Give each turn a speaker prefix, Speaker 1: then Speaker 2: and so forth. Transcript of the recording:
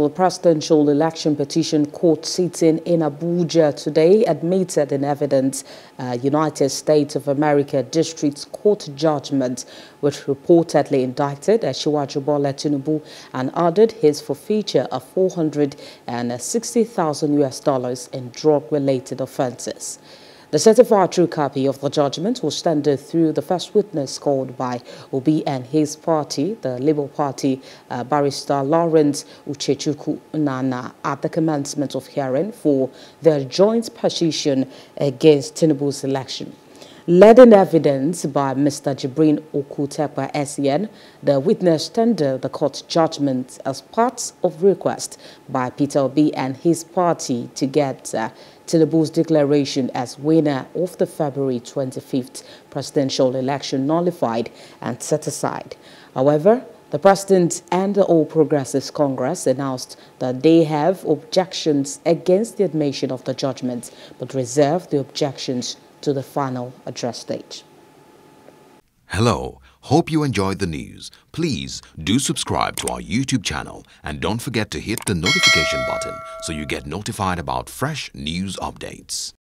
Speaker 1: The presidential election petition court sitting in Abuja today admitted in evidence a United States of America District Court judgment which reportedly indicted uh, Asiwaju Bola Tinubu and ordered his forfeiture of 460,000 US dollars in drug-related offenses. The certified true copy of the judgment was tendered through the first witness called by Obi and his party, the Labour Party, uh, barrister Lawrence Uchechuku Nana, at the commencement of hearing for their joint petition against Tinubu's election. Led in evidence by Mr. Jibrin Okutepa SEN, the witness tendered the court judgment as part of request by Peter Obi and his party to get uh, Tinubu's declaration as winner of the February 25th presidential election nullified and set aside. However, the President and the All Progressives Congress announced that they have objections against the admission of the judgment, but reserve the objections to the final address stage.
Speaker 2: Hello. Hope you enjoyed the news. Please do subscribe to our YouTube channel and don't forget to hit the notification button so you get notified about fresh news updates.